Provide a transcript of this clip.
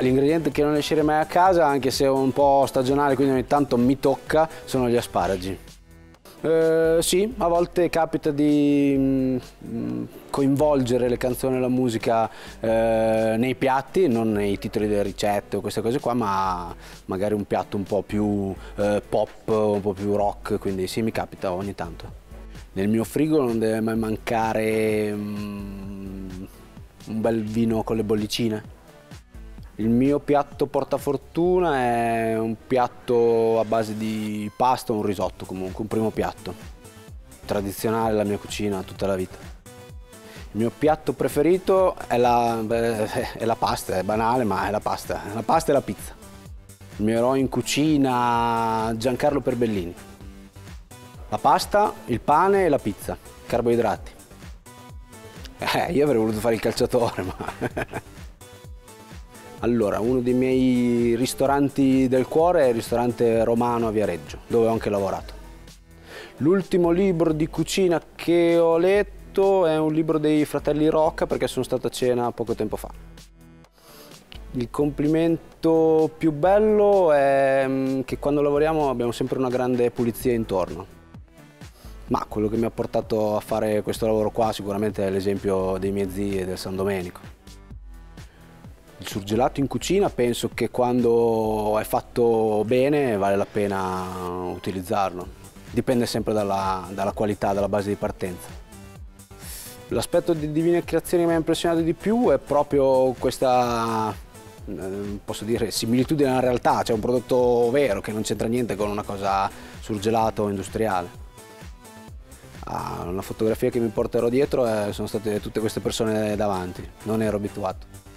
L'ingrediente che non esce mai a casa, anche se è un po' stagionale, quindi ogni tanto mi tocca, sono gli asparagi. Eh, sì, a volte capita di mm, coinvolgere le canzoni e la musica eh, nei piatti, non nei titoli delle ricette o queste cose qua, ma magari un piatto un po' più eh, pop, un po' più rock, quindi sì, mi capita ogni tanto. Nel mio frigo non deve mai mancare mm, un bel vino con le bollicine. Il mio piatto portafortuna è un piatto a base di pasta, un risotto comunque, un primo piatto. Tradizionale la mia cucina tutta la vita. Il mio piatto preferito è la, è la pasta, è banale ma è la pasta, la pasta e la pizza. Il mio eroe in cucina Giancarlo Perbellini. La pasta, il pane e la pizza, carboidrati. Eh, io avrei voluto fare il calciatore, ma... Allora, uno dei miei ristoranti del cuore è il ristorante romano a Viareggio, dove ho anche lavorato. L'ultimo libro di cucina che ho letto è un libro dei fratelli Rocca perché sono stato a cena poco tempo fa. Il complimento più bello è mm, che quando lavoriamo abbiamo sempre una grande pulizia intorno. Ma quello che mi ha portato a fare questo lavoro qua sicuramente è l'esempio dei miei zii e del San Domenico. Il surgelato in cucina penso che quando è fatto bene vale la pena utilizzarlo. Dipende sempre dalla, dalla qualità, dalla base di partenza. L'aspetto di Divine Creazioni che mi ha impressionato di più è proprio questa, eh, posso dire, similitudine alla realtà, cioè un prodotto vero che non c'entra niente con una cosa surgelata o industriale. Ah, una fotografia che mi porterò dietro sono state tutte queste persone davanti, non ero abituato.